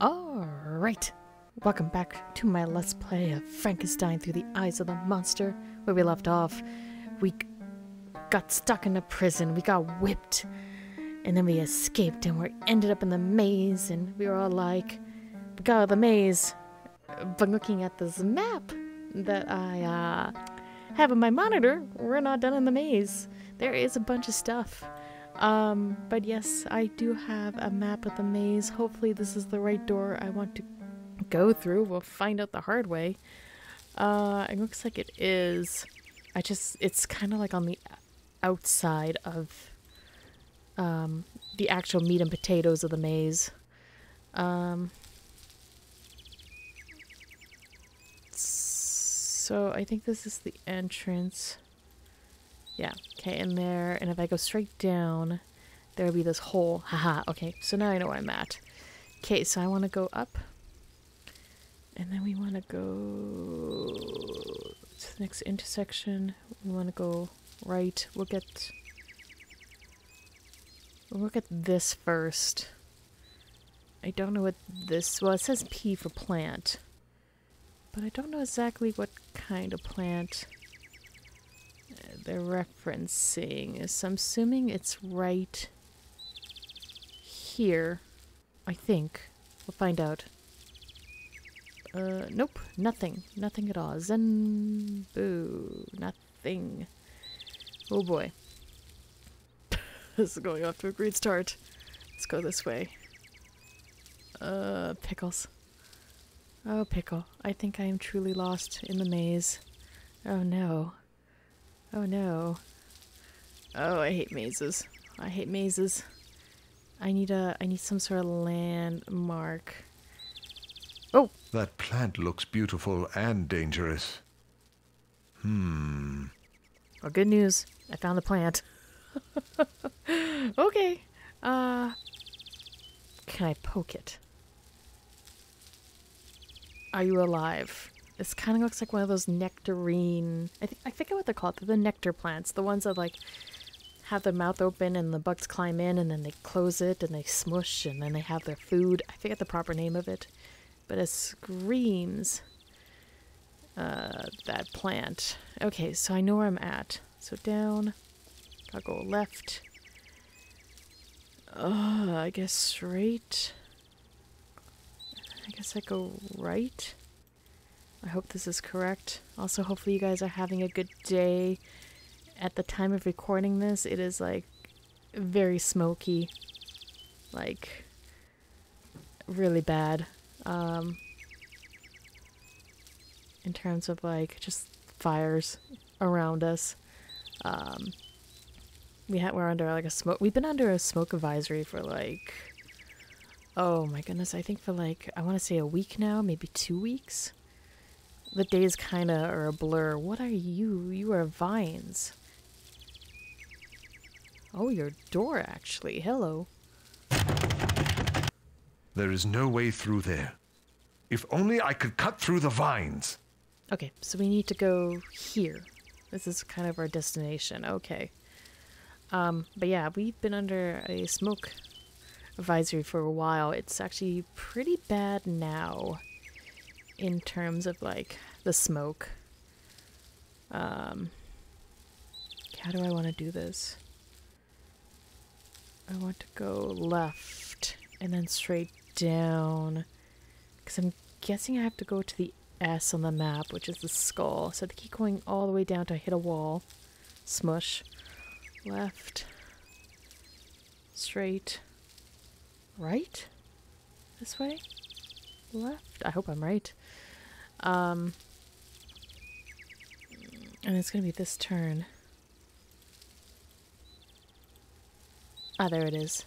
Alright, welcome back to my Let's Play of Frankenstein Through the Eyes of the Monster. Where we left off, we got stuck in a prison, we got whipped, and then we escaped and we ended up in the maze, and we were all like, we got out of the maze but looking at this map that I uh, have on my monitor. We're not done in the maze. There is a bunch of stuff. Um, but yes, I do have a map of the maze. Hopefully, this is the right door I want to go through. We'll find out the hard way. Uh, it looks like it is. I just, it's kind of like on the outside of um, the actual meat and potatoes of the maze. Um, so I think this is the entrance. Yeah, okay, in there, and if I go straight down, there'll be this hole. Haha, okay, so now I know where I'm at. Okay, so I want to go up, and then we want to go to the next intersection. We want to go right. We'll get... We'll look at this first. I don't know what this... Well, it says P for plant. But I don't know exactly what kind of plant they're referencing. So I'm assuming it's right here. I think. We'll find out. Uh, nope. Nothing. Nothing at all. Zenbu. Nothing. Oh boy. this is going off to a great start. Let's go this way. Uh, pickles. Oh, pickle. I think I am truly lost in the maze. Oh no. Oh no. Oh, I hate mazes. I hate mazes. I need a I need some sort of landmark. Oh, That plant looks beautiful and dangerous. Hmm. well good news. I found the plant. okay. Uh can I poke it? Are you alive? This kind of looks like one of those nectarine. I think I forget what they're called. They're the nectar plants, the ones that like have their mouth open and the bugs climb in and then they close it and they smush and then they have their food. I forget the proper name of it, but it screams uh, that plant. Okay, so I know where I'm at. So down. I'll go left. Uh, I guess straight. I guess I go right. I hope this is correct. Also, hopefully, you guys are having a good day. At the time of recording this, it is like very smoky. Like, really bad. Um, in terms of like just fires around us. Um, we ha- we're under like a smoke. We've been under a smoke advisory for like, oh my goodness, I think for like I want to say a week now, maybe two weeks. The days kind of are a blur. What are you? You are vines. Oh, your door actually. Hello. There is no way through there. If only I could cut through the vines. Okay, so we need to go here. This is kind of our destination. Okay. Um, but yeah, we've been under a smoke advisory for a while. It's actually pretty bad now in terms of like the smoke. Um, how do I want to do this? I want to go left and then straight down because I'm guessing I have to go to the S on the map, which is the skull. So I keep going all the way down to hit a wall. Smush. Left. Straight. Right? This way? Left? I hope I'm right. Um, and it's gonna be this turn. Ah, there it is.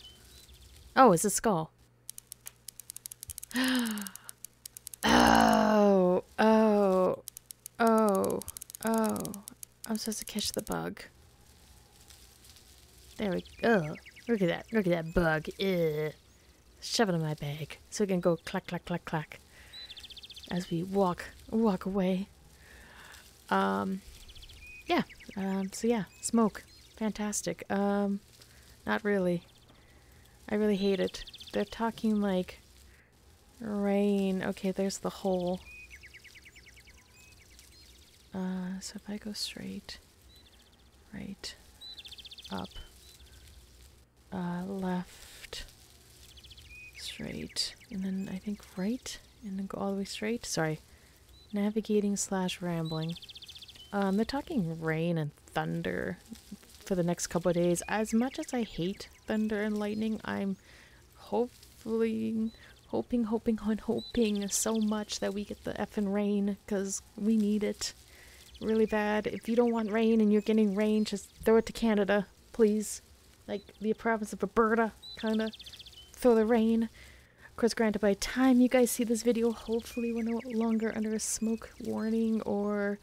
Oh, it's a skull. oh, oh, oh, oh. I'm supposed to catch the bug. There we go. Look at that. Look at that bug. Ugh. Shove it in my bag so we can go clack, clack, clack, clack as we walk walk away. Um, yeah. Um, so yeah, smoke, fantastic. Um, not really. I really hate it. They're talking like Rain. Okay, there's the hole. Uh, so if I go straight, right, up, uh, left, straight, and then I think right, and then go all the way straight. Sorry, navigating slash rambling. Um, they're talking rain and thunder for the next couple days. As much as I hate thunder and lightning, I'm hopefully, hoping, hoping, and hoping so much that we get the effing rain because we need it really bad. If you don't want rain and you're getting rain, just throw it to Canada, please. Like the province of Alberta, kind of. Throw the rain. Course, granted, by time you guys see this video, hopefully we're no longer under a smoke warning or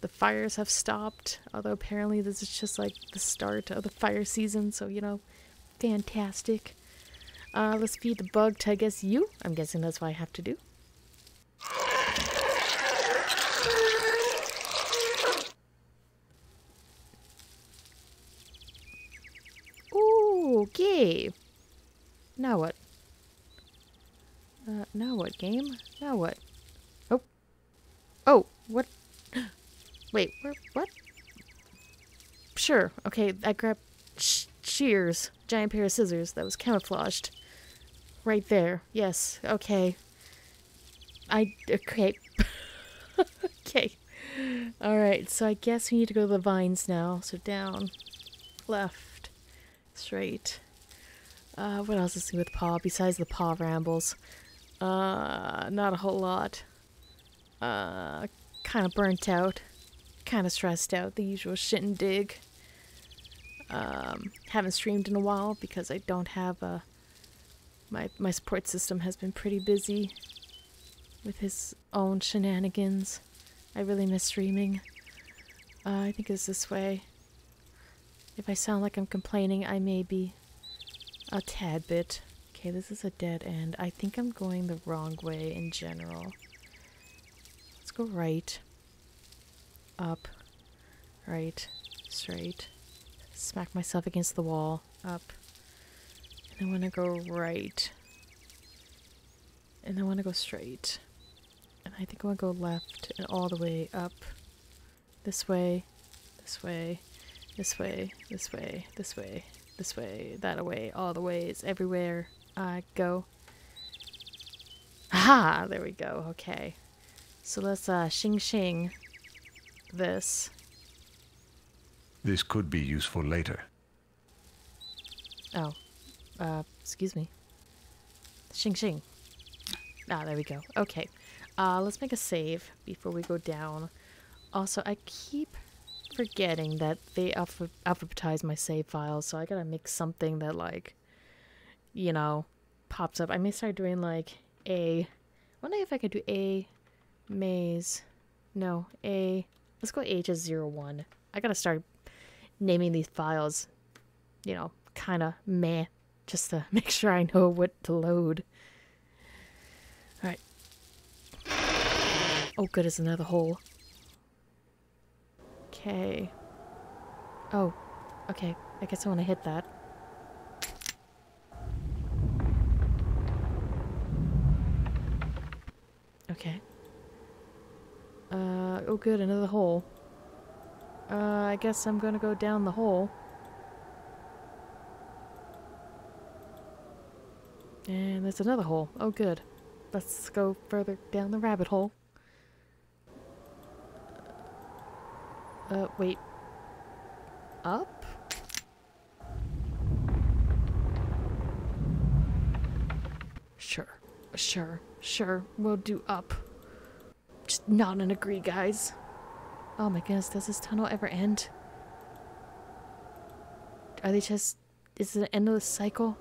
the fires have stopped. Although apparently this is just like the start of the fire season, so you know, fantastic. Uh, let's feed the bug to, I guess, you. I'm guessing that's what I have to do. Okay. Now what? Uh, now what, game? Now what? Oh. Oh, what? Wait, where, what? Sure, okay, I grabbed sh shears, giant pair of scissors that was camouflaged. Right there, yes, okay. I, okay. okay. Alright, so I guess we need to go to the vines now. So down, left, straight. Uh, what else is new with Pa besides the Pa rambles? Uh, not a whole lot. Uh, kind of burnt out. Kind of stressed out. The usual shit and dig. Um, haven't streamed in a while because I don't have a... My, my support system has been pretty busy with his own shenanigans. I really miss streaming. Uh, I think it's this way. If I sound like I'm complaining, I may be a tad bit. Okay, this is a dead end. I think I'm going the wrong way in general. Let's go right. Up. Right. Straight. Smack myself against the wall. Up. And I want to go right. And I want to go straight. And I think I want to go left and all the way up. This way. This way. This way. This way. This way. This way. That way. All the ways. Everywhere I go. Aha! There we go. Okay. So let's uh, shing shing this. This could be useful later. Oh. Uh, excuse me. Shing shing. Ah, there we go. Okay. Uh, let's make a save before we go down. Also, I keep forgetting that they alpha alphabetize my save files, so I gotta make something that, like, you know, pops up. I may start doing, like, A. wonder if I could do A maze. No, A. Let's go HS01. I gotta start naming these files, you know, kind of meh, just to make sure I know what to load. Alright. Oh, good, it's another hole. Okay. Oh, okay. I guess I want to hit that. Okay. Uh, oh good, another hole. Uh, I guess I'm gonna go down the hole. And there's another hole. Oh good. Let's go further down the rabbit hole. Uh, wait. Up? Sure. Sure. Sure. We'll do up. Just nod and agree, guys. Oh my goodness, does this tunnel ever end? Are they just... Is it an endless cycle?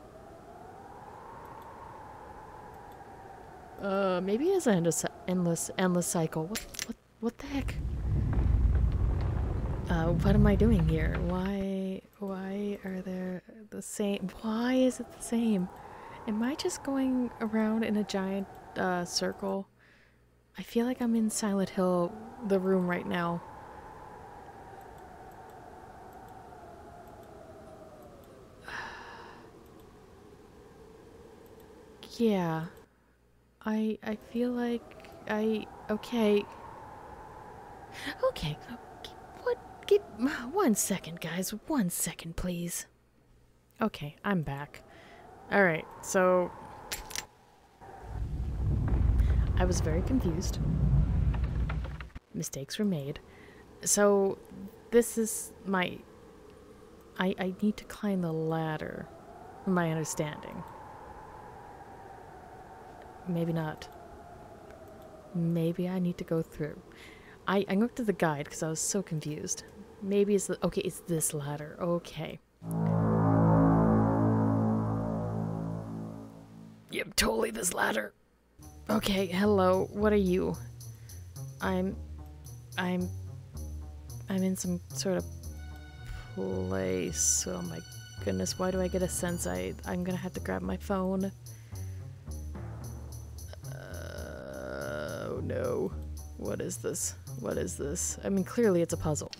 Uh, maybe it's an endless, endless, endless cycle. What, what, what the heck? Uh, what am I doing here? Why, why are there the same? Why is it the same? Am I just going around in a giant uh, circle? I feel like I'm in Silent Hill, the room right now. yeah, I I feel like I okay. Okay. What give one second, guys. One second, please. Okay, I'm back. All right. So I was very confused. Mistakes were made. So this is my I I need to climb the ladder. From my understanding. Maybe not. Maybe I need to go through. I, I looked at the guide because I was so confused. Maybe it's the, okay, it's this ladder. Okay. Yep, totally this ladder. Okay, hello. What are you? I'm I'm I'm in some sort of place. Oh my goodness, why do I get a sense I I'm gonna have to grab my phone? Uh, oh no. What is this? What is this? I mean, clearly it's a puzzle.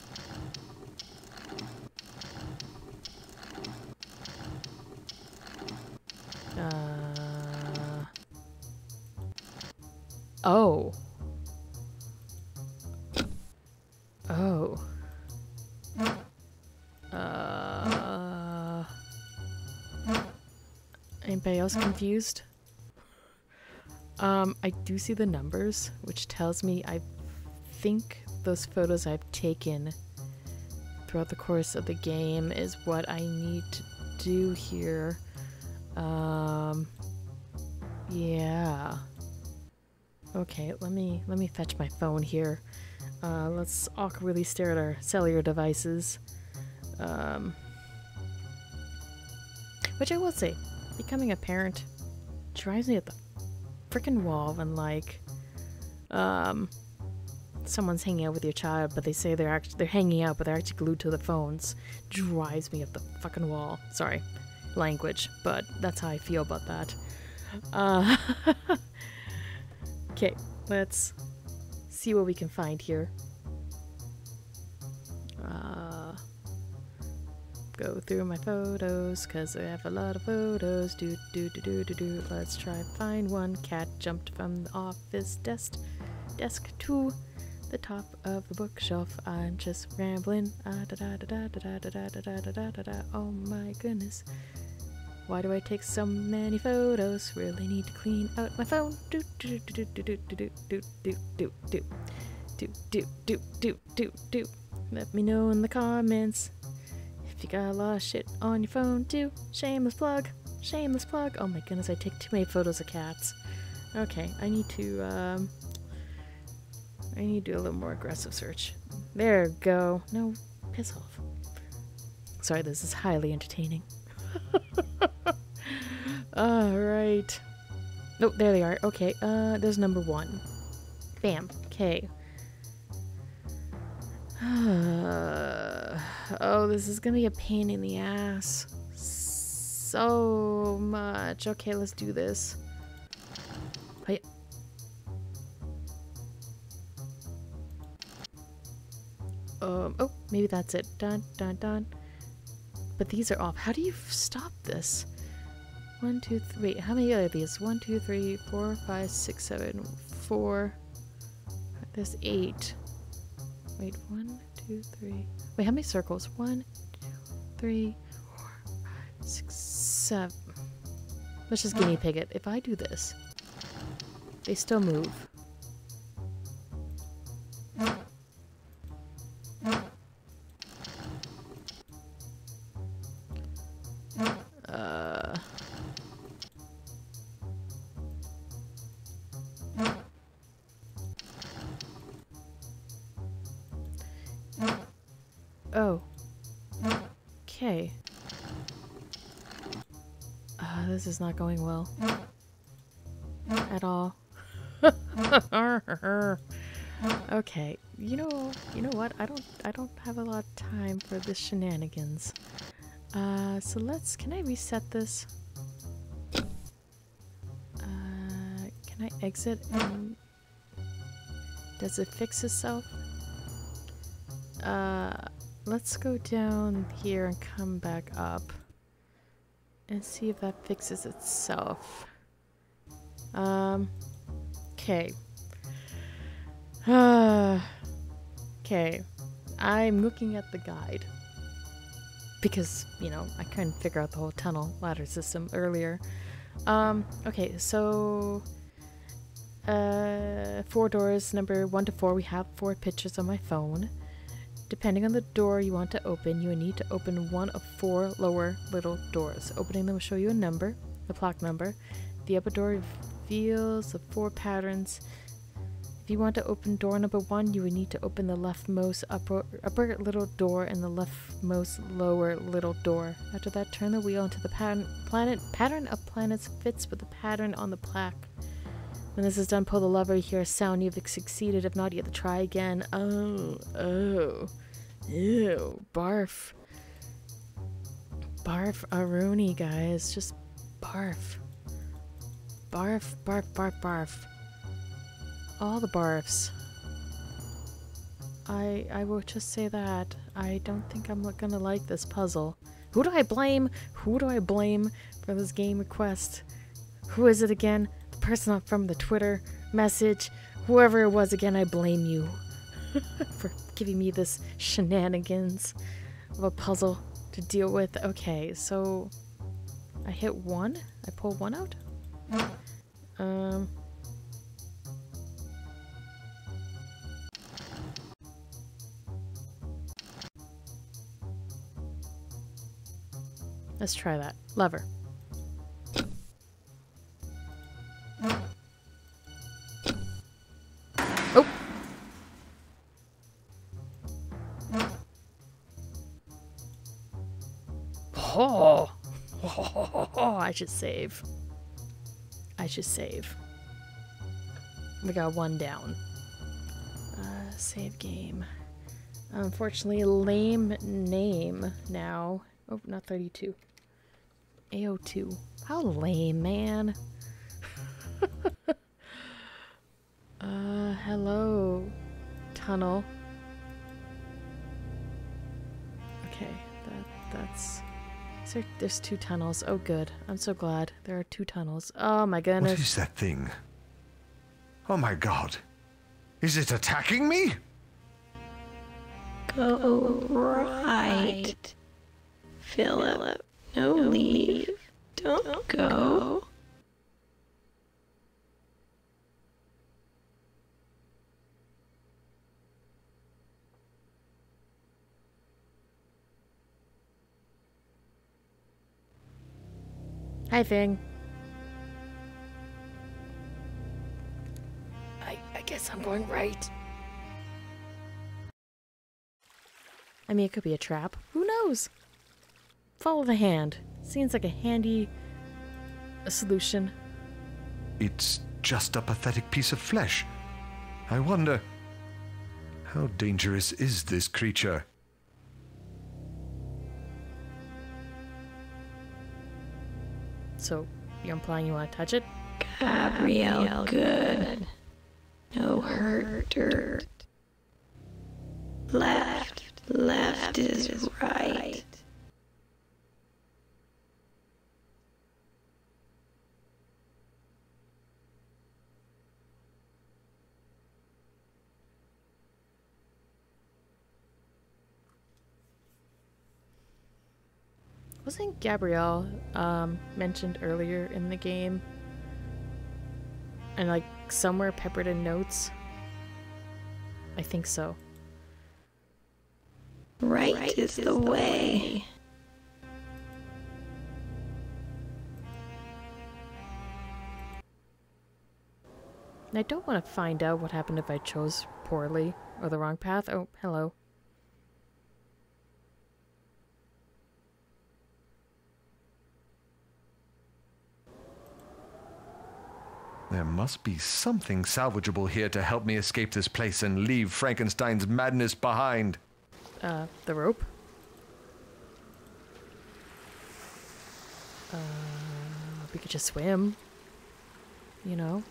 Oh. Oh. Uh. Anybody else confused? Um, I do see the numbers, which tells me I think those photos I've taken throughout the course of the game is what I need to do here. Um, yeah. Okay, let me let me fetch my phone here. Uh, let's awkwardly stare at our cellular devices. Um, which I will say, becoming a parent drives me at the freaking wall when like, um, someone's hanging out with your child, but they say they're actually they're hanging out, but they're actually glued to the phones. Drives me up the fucking wall. Sorry, language, but that's how I feel about that. Uh, okay, let's see what we can find here. Uh, go through my photos, cause I have a lot of photos. Do do do do do do. Let's try to find one. Cat jumped from the office desk desk to the top of the bookshelf. I'm just rambling. Ah, da da da da da da da da da da da. Oh my goodness. Why do I take so many photos? Really need to clean out my phone. Do do do do do do do do do do do do do do do do. Let me know in the comments if you got a lot of shit on your phone too. Shameless plug. Shameless plug. Oh my goodness, I take too many photos of cats. Okay, I need to um I need to do a little more aggressive search. There we go. No, piss off. Sorry, this is highly entertaining. Alright. Oh, there they are. Okay, uh, there's number one. Bam. Okay. oh, this is gonna be a pain in the ass. So much. Okay, let's do this. Um, oh, maybe that's it. Dun, dun, dun. But these are off. How do you stop this? One, two, three. Wait, how many are these? One, two, three, four, five, six, seven, four. There's eight. Wait, one, two, three. Wait, how many circles? One, two, three, four, five, six, seven. Let's just guinea pig it. If I do this, they still move. Not going well. At all. okay. You know, you know what? I don't I don't have a lot of time for the shenanigans. Uh, so let's, can I reset this? Uh, can I exit and does it fix itself? Uh, let's go down here and come back up and see if that fixes itself. Um, Okay. okay. I'm looking at the guide. Because, you know, I couldn't figure out the whole tunnel ladder system earlier. Um, okay, so uh, four doors, number one to four. We have four pictures on my phone. Depending on the door you want to open, you will need to open one of four lower little doors. Opening them will show you a number, the plaque number. The upper door reveals the four patterns. If you want to open door number one, you would need to open the leftmost upper, upper little door and the leftmost lower little door. After that, turn the wheel until the pattern, planet, pattern of planets fits with the pattern on the plaque. When this is done, pull the lever, you hear a sound, you've succeeded. If not, to try again. Oh, oh, ew, barf. Barf Aruni, guys. Just barf. Barf, barf, barf, barf. All the barfs. I I will just say that. I don't think I'm gonna like this puzzle. Who do I blame? Who do I blame for this game request? Who is it again? Person from the Twitter message? Whoever it was again, I blame you for giving me this shenanigans of a puzzle to deal with. Okay, so I hit one. I pull one out. Um. Let's try that. Lever. I should save. I should save. We got one down. Uh, save game. Unfortunately, lame name now. Oh, not 32. AO2. How lame, man. uh, hello, tunnel. There, there's two tunnels. Oh, good. I'm so glad there are two tunnels. Oh my goodness. What is that thing? Oh my god. Is it attacking me? Go right. Philip, no leave. Don't go. Hi, Thing. I, I guess I'm going right. I mean, it could be a trap. Who knows? Follow the hand. Seems like a handy a solution. It's just a pathetic piece of flesh. I wonder. How dangerous is this creature? So, you're implying you want to touch it? Gabrielle, good. No hurt dirt. Left, left is right. Wasn't Gabrielle um, mentioned earlier in the game? And like somewhere peppered in notes? I think so. Right, is the way. And I don't want to find out what happened if I chose poorly or the wrong path. Oh, hello. There must be something salvageable here to help me escape this place and leave Frankenstein's madness behind. Uh, the rope? Uh, we could just swim. You know?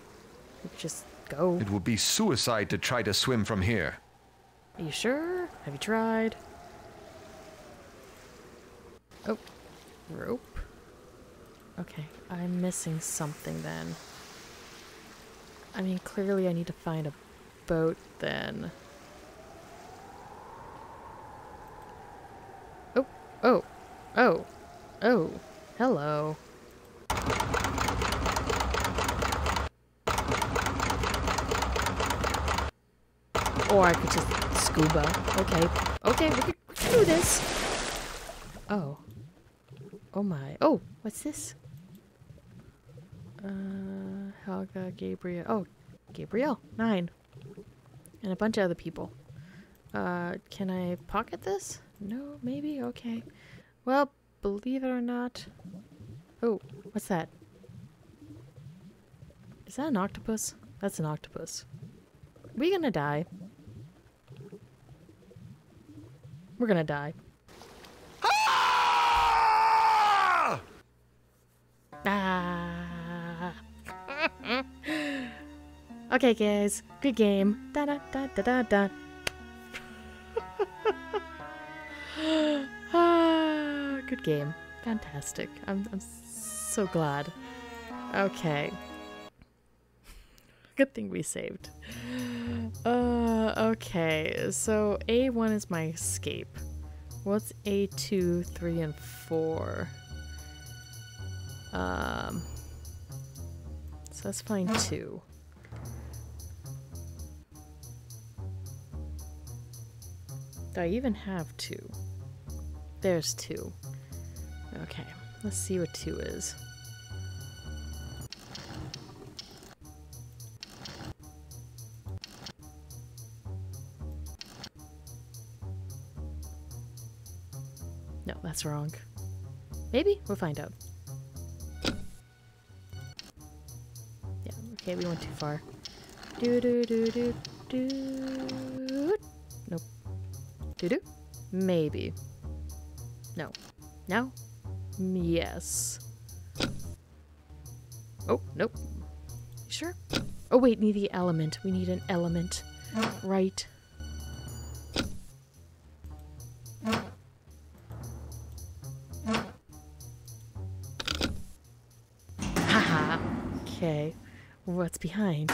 We could just go. It would be suicide to try to swim from here. Are you sure? Have you tried? Oh, rope. Okay, I'm missing something then. I mean, clearly I need to find a boat then. Oh, oh, oh, oh, hello. Or I could just scuba. Okay, okay, we could, we do this. Oh. Oh my. Oh, what's this? Uh, Helga, Gabriel. Oh, Gabriel, nine. And a bunch of other people. Uh, can I pocket this? No, maybe? Okay. Well, believe it or not. Oh, what's that? Is that an octopus? That's an octopus. We gonna die. We're gonna die. Ah! Ah. Okay, guys. Good game. Da da da da da da. ah, good game. Fantastic. I'm I'm so glad. Okay. Good thing we saved. Uh, okay. So A1 is my escape. What's A2, 3, and 4? Um, so let's find two. Do I even have two? There's two. Okay, let's see what two is. No, that's wrong. Maybe? We'll find out. Yeah, okay, we went too far. Do do do do do. Maybe. No. No? Yes. Oh, nope. You sure? Oh, wait, need the element. We need an element. Right. Haha. Okay. What's behind?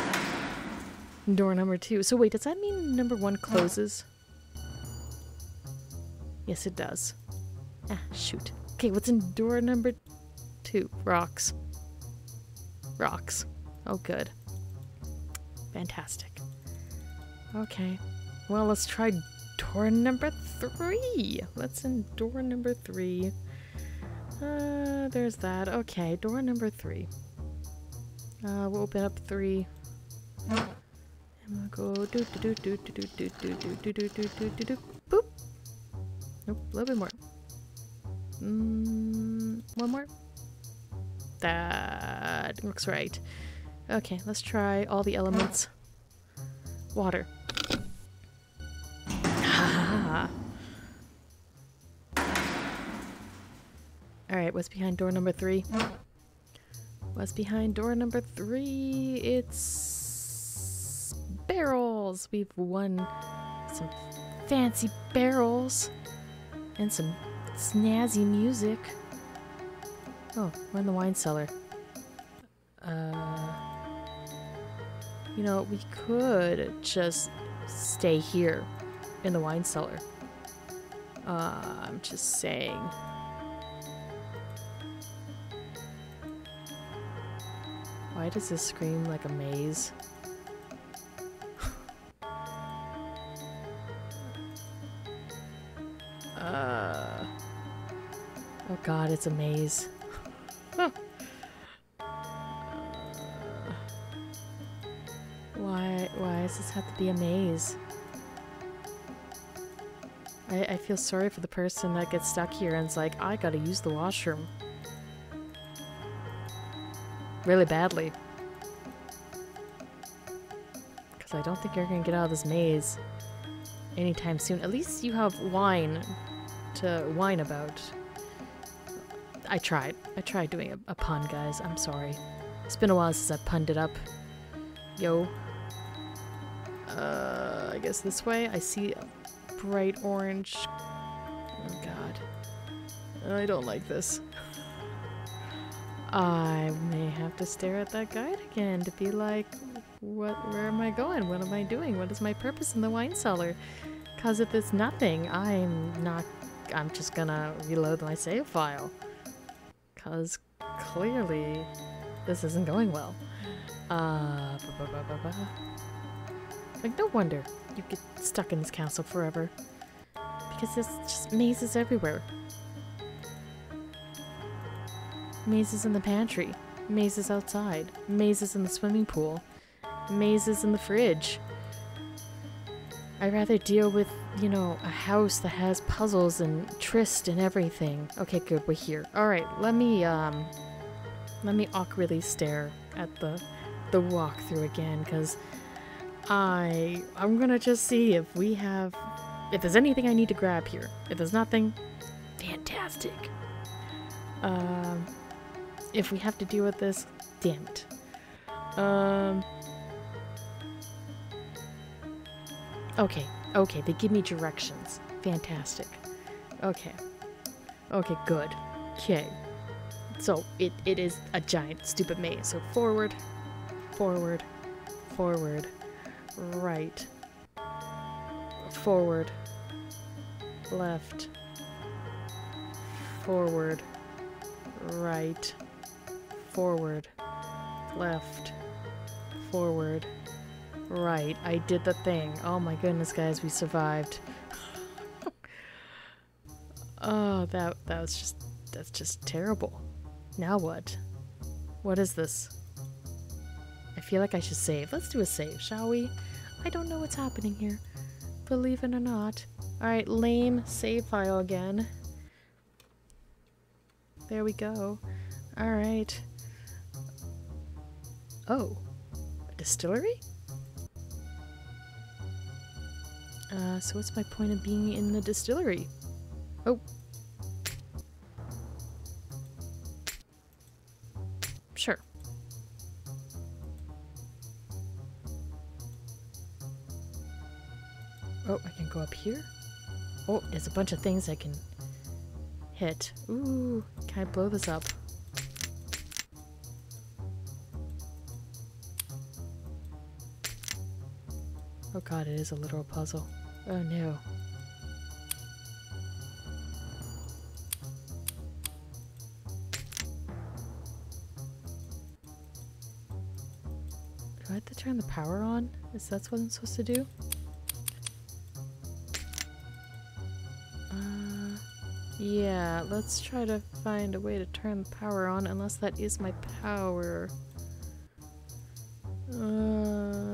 Door number two. So wait, does that mean number one closes? Yes, it does. Ah, shoot. Okay, what's in door number two? Rocks. Rocks. Oh, good. Fantastic. Okay. Well, let's try door number three. Let's in door number three. Uh, there's that. Okay, door number three. Uh, we'll open up three. And we'll go do do do do do do do do do do do do do do. Nope, a little bit more. Mm, one more. That looks right. Okay, let's try all the elements. Water. Alright, what's behind door number three? What's behind door number three? It's barrels. We've won some fancy barrels and some snazzy music. Oh, we're in the wine cellar. Uh, you know, we could just stay here in the wine cellar. Uh, I'm just saying. Why does this scream like a maze? God, it's a maze. Why, why does this have to be a maze? I, I feel sorry for the person that gets stuck here and is like, I gotta use the washroom really badly. Because I don't think you're to get out of this maze anytime soon. At least you have wine to whine about. I tried. I tried doing a, a pun, guys. I'm sorry. It's been a while since I punned it up. Yo. Uh, I guess this way. I see a bright orange. Oh god. I don't like this. I may have to stare at that guide again to be like, what where am I going? What am I doing? What is my purpose in the wine cellar? Cause if it's nothing, I'm not I'm just gonna reload my save file. Cause clearly this isn't going well. Uh -ba -ba -ba. like no wonder you get stuck in this castle forever. Because there's just mazes everywhere. Mazes in the pantry, mazes outside, mazes in the swimming pool, mazes in the fridge. I'd rather deal with, you know, a house that has puzzles and tryst and everything. Okay, good, we're here. Alright, let me, um, let me awkwardly stare at the, the walkthrough again, because I, I'm gonna just see if we have, if there's anything I need to grab here. If there's nothing, fantastic. Um, if we have to deal with this, damn it. Um, Okay, okay, they give me directions. Fantastic. Okay. Okay, good. Okay. So it, it is a giant stupid maze. So forward, forward, forward, right, forward, left, forward, right, forward, left, forward, Right, I did the thing. Oh my goodness, guys, we survived. oh, that that was just that's just terrible. Now what? What is this? I feel like I should save. Let's do a save, shall we? I don't know what's happening here. Believe it or not. Alright, lame save file again. There we go. Alright. Oh. A distillery? Uh, so what's my point of being in the distillery? Oh. Sure. Oh, I can go up here? Oh, there's a bunch of things I can hit. Ooh, can I blow this up? Oh god, it is a literal puzzle. Oh no. Do I have to turn the power on? Is that what I'm supposed to do? Uh, yeah, let's try to find a way to turn the power on, unless that is my power. Um,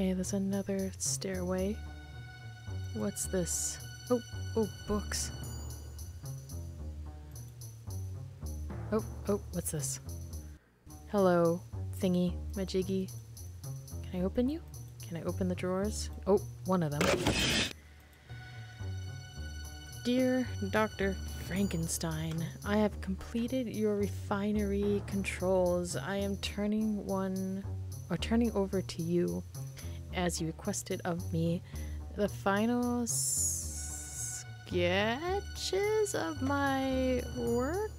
okay, there's another stairway. What's this? Oh, oh, books. Oh, oh, what's this? Hello, thingy, majiggy. Can I open you? Can I open the drawers? Oh, one of them. Dear Dr. Frankenstein, I have completed your refinery controls. I am turning one or turning over to you as you requested of me the final sketches of my work.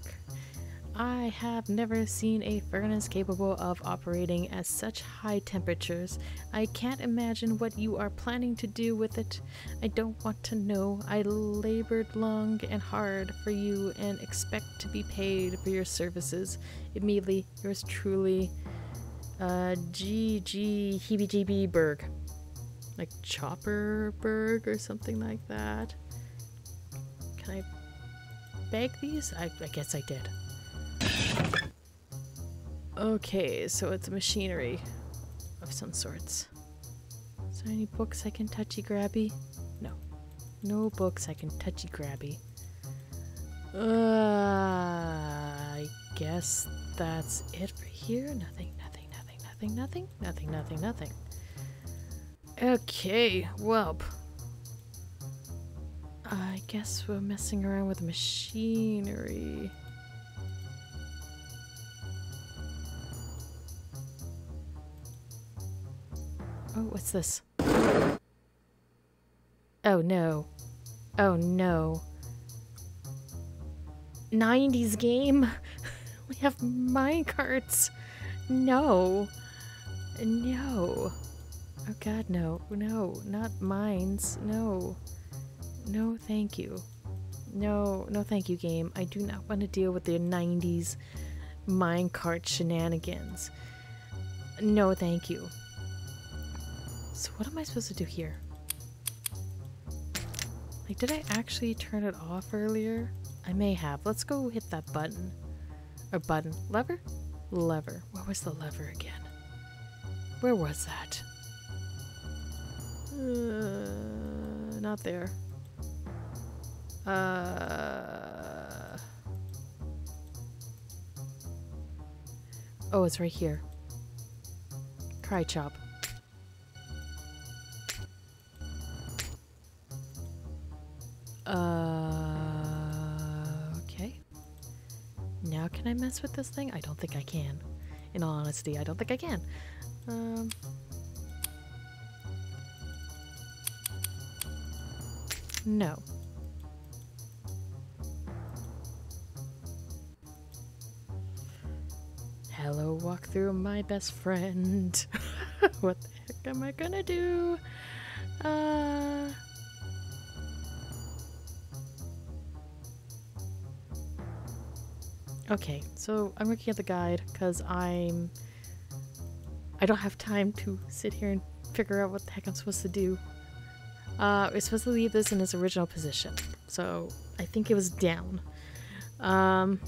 I have never seen a furnace capable of operating at such high temperatures. I can't imagine what you are planning to do with it. I don't want to know. I labored long and hard for you and expect to be paid for your services. Immediately, yours truly, uh, GG heebie-jeebie Berg. Like Chopperberg or something like that. Can I bag these? I, I guess I did. Okay, so it's machinery of some sorts. Is there any books I can touchy grabby? No. No books I can touchy grabby. Uh, I guess that's it for here. Nothing, nothing, nothing, nothing, nothing, nothing. Okay, well. I guess we're messing around with machinery. Oh, what's this? Oh no. Oh no. 90s game? We have minecarts. No. No. Oh god, no. No, not mines. No. No, thank you. No, no, thank you, game. I do not want to deal with the 90s minecart shenanigans. No, thank you. So, what am I supposed to do here? Like, did I actually turn it off earlier? I may have. Let's go hit that button. Or button. Lever? Lever. Where was the lever again? Where was that? Uh, not there. Uh. Oh, it's right here. Cry chop. Uh. Okay. Now can I mess with this thing? I don't think I can. In all honesty, I don't think I can. Um. No. Hello, walk through my best friend. what the heck am I gonna do? Uh. Okay, so I'm looking at the guide because I'm. I don't have time to sit here and figure out what the heck I'm supposed to do. Uh, we're supposed to leave this in its original position, so I think it was down. Um.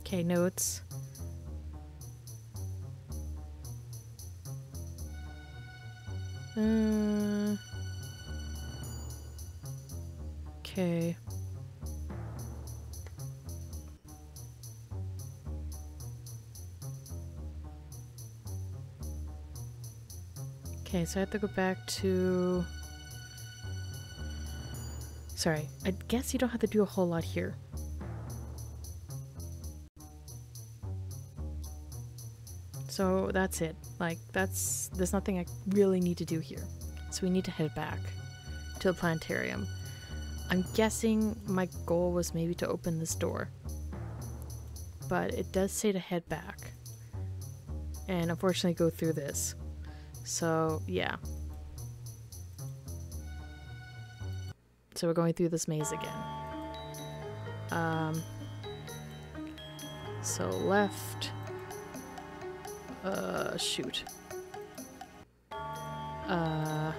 Okay, notes. Uh, okay. Okay, so I have to go back to. Sorry, I guess you don't have to do a whole lot here. So that's it. Like, that's. There's nothing I really need to do here. So we need to head back to the planetarium. I'm guessing my goal was maybe to open this door. But it does say to head back. And unfortunately, go through this. So, yeah. So we're going through this maze again. Um, so left. Uh, shoot. Uh,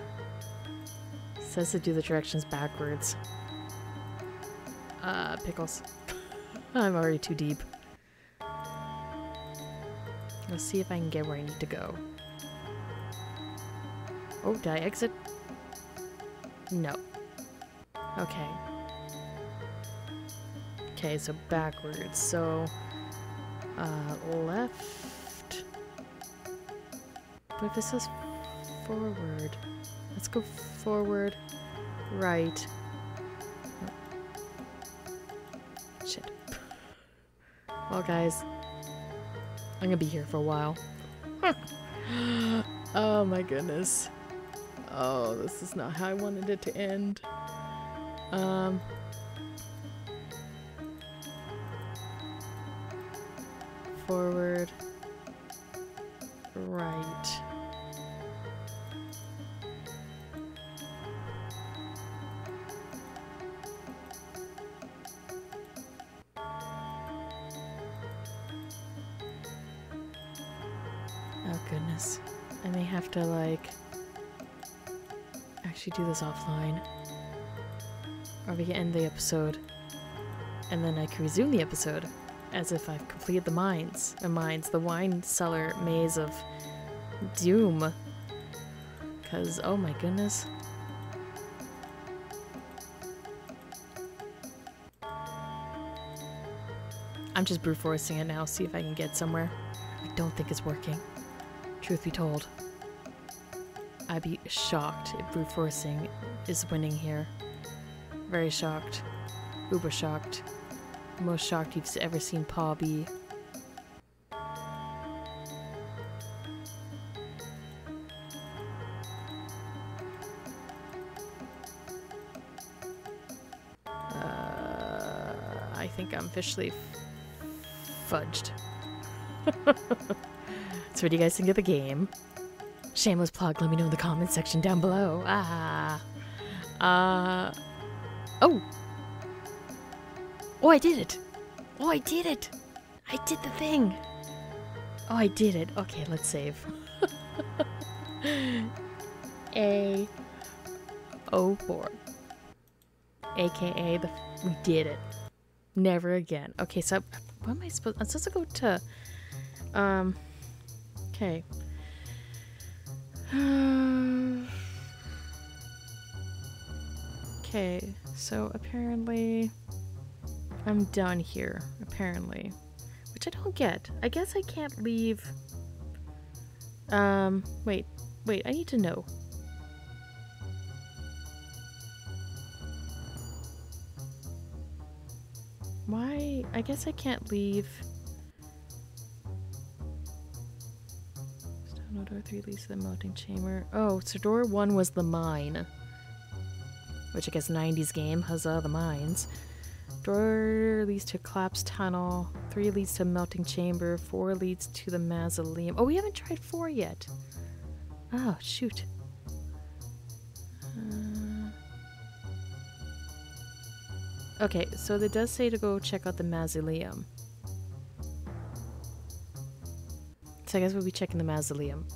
says to do the directions backwards. Uh, pickles. I'm already too deep. Let's see if I can get where I need to go. Oh, did I exit? No. Okay. Okay, so backwards. So, uh, left. But this says forward, let's go forward, right. Shit. Well, guys, I'm gonna be here for a while. oh my goodness. Oh, this is not how I wanted it to end. Um. Forward. Right. Oh goodness. I may have to like actually do this offline. Or we can end the episode. And then I can resume the episode as if I've completed the mines. The mines, the wine cellar maze of doom. Cause oh my goodness. I'm just brute forcing it now, see if I can get somewhere. I don't think it's working. Truth be told. I'd be shocked if brute forcing is winning here. Very shocked. Uber shocked. Most shocked you've ever seen Pa be. Uh, I think I'm officially fudged. so, what do you guys think of the game? Shameless plug. Let me know in the comment section down below. Ah. Uh. Oh. Oh, I did it. Oh, I did it. I did the thing. Oh, I did it. Okay, let's save. A. 04. AKA the. We did it. Never again. Okay, so what am I supposed? I'm supposed to go to. Um. Okay. okay, so apparently I'm done here. Apparently, which I don't get. I guess I can't leave. Um. Wait. Wait. I need to know. Why? I guess I can't leave. Door 3 leads to the melting chamber. Oh, so door 1 was the mine. Which I guess 90s game, huzzah, the mines. Door leads to collapsed tunnel. 3 leads to melting chamber. 4 leads to the mausoleum. Oh, we haven't tried 4 yet. Oh, shoot. Uh, Okay, so it does say to go check out the mausoleum. So I guess we'll be checking the mausoleum.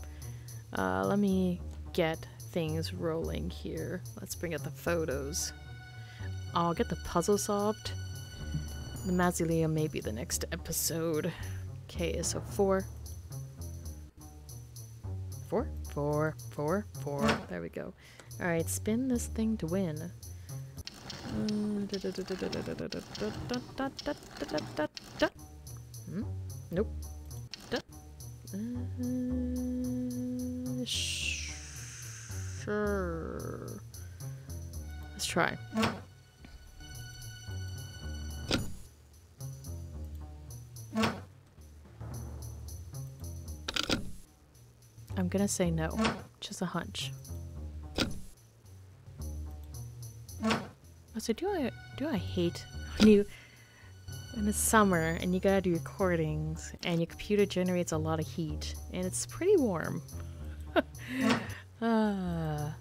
Uh, let me get things rolling here. Let's bring out the photos. I'll get the puzzle solved. The mausoleum may be the next episode. Okay, so four. Four? Four, four, four. There we go. Alright, spin this thing to win. Hmm? Nope. Uh, sure. Let's try. I'm gonna say no. Just a hunch. So do I do I hate you when it's summer and you gotta do recordings and your computer generates a lot of heat and it's pretty warm. uh,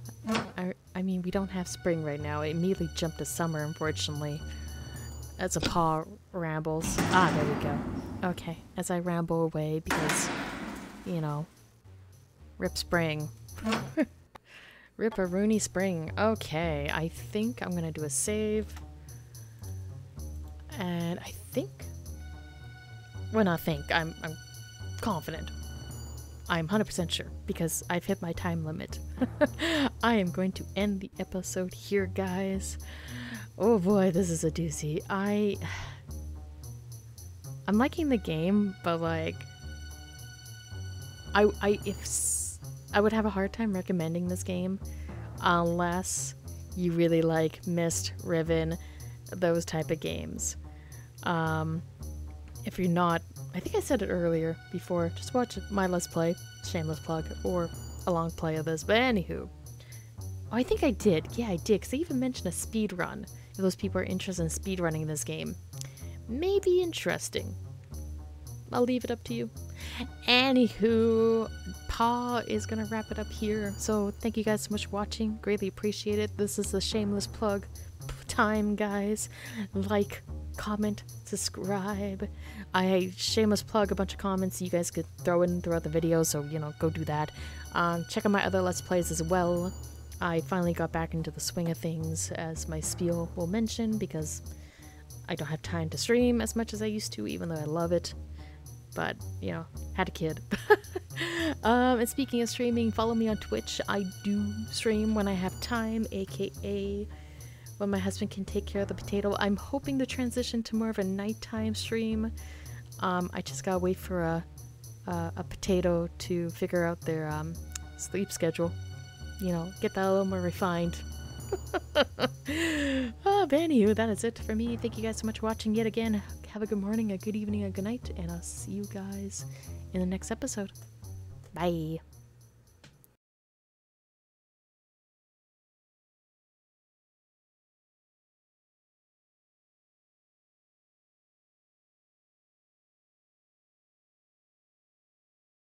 I, I mean we don't have spring right now. It immediately jumped to summer unfortunately. As a paw rambles. Ah, there we go. Okay, as I ramble away because, you know, rip spring. rip a Rooney Spring. Okay, I think I'm gonna do a save. And I think... Well, not think. I'm, I'm confident. I'm 100% sure because I've hit my time limit. I am going to end the episode here, guys. Oh boy, this is a doozy. I... I'm liking the game, but like... I, I, if I would have a hard time recommending this game unless you really like Myst, Riven, those type of games. Um, if you're not, I think I said it earlier before, just watch my Let's Play, shameless plug, or a long play of this. But anywho, oh, I think I did. Yeah, I did, because I even mentioned a speed run. If those people are interested in speed running this game, maybe interesting. I'll leave it up to you. Anywho, Pa is gonna wrap it up here. So thank you guys so much for watching. Greatly appreciate it. This is the shameless plug time, guys. Like, comment, subscribe. I shameless plug a bunch of comments you guys could throw in throughout the video, so you know, go do that. Um, check out my other Let's Plays as well. I finally got back into the swing of things, as my spiel will mention, because I don't have time to stream as much as I used to, even though I love it but you know, had a kid. um, and speaking of streaming, follow me on Twitch. I do stream when I have time, aka when my husband can take care of the potato. I'm hoping to transition to more of a nighttime stream. Um, I just gotta wait for a a, a potato to figure out their um, sleep schedule. You know, get that a little more refined. but anywho, that is it for me. Thank you guys so much for watching yet again. Have a good morning, a good evening, a good night, and I'll see you guys in the next episode. Bye.